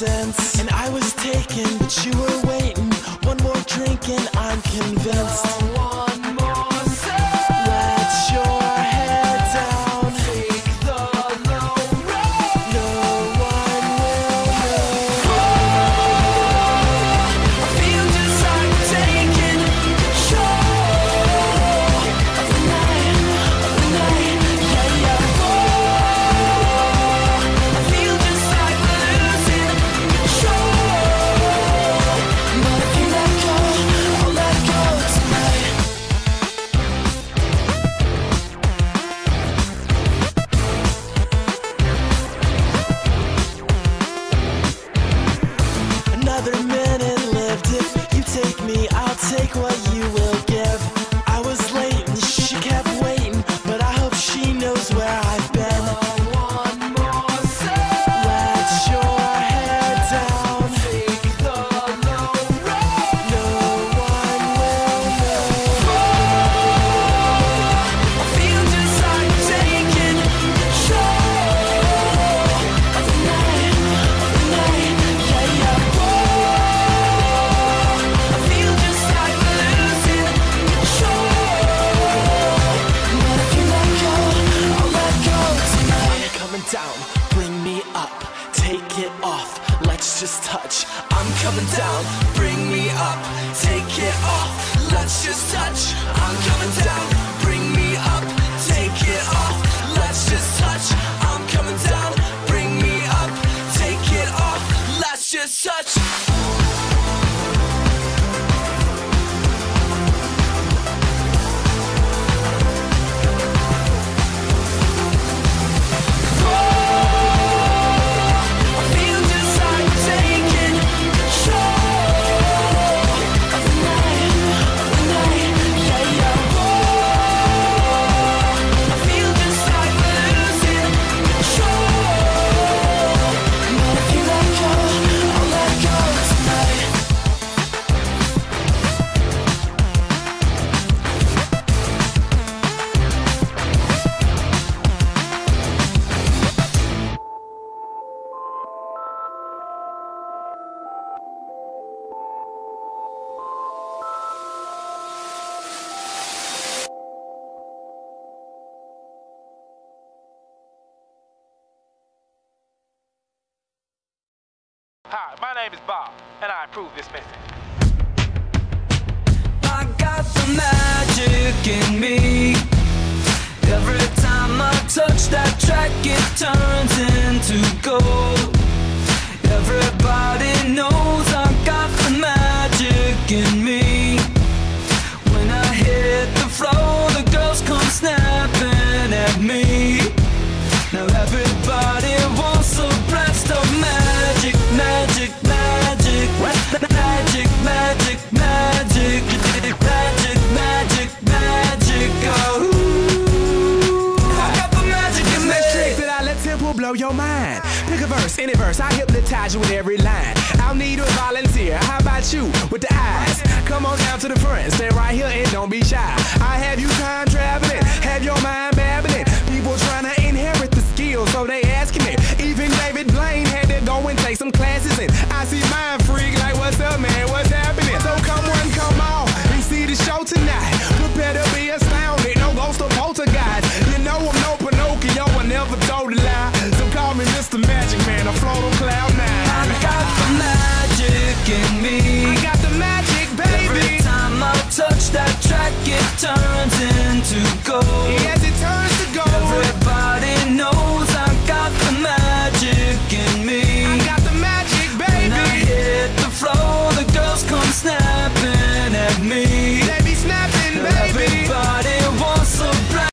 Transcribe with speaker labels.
Speaker 1: And I was taken, but you were. down, bring me up, take it off, let's just touch. I'm coming down, bring me up, take it off, let's just touch. I'm coming down, bring me up, take it off, let's just touch. I'm coming down, bring me up, take it off, let's just touch.
Speaker 2: Hi, my name is B.o.B, and I approve this message.
Speaker 3: I got the magic in me. Every time I touch that track, it turns into gold. Everybody knows I got the magic in me. When I hit the floor, the girls come snapping at me.
Speaker 4: mind. Pick a verse, any verse, I hypnotize you with every line. I'll need a volunteer. How about you with the eyes? Come on down to the front, stand right here and don't be shy. I have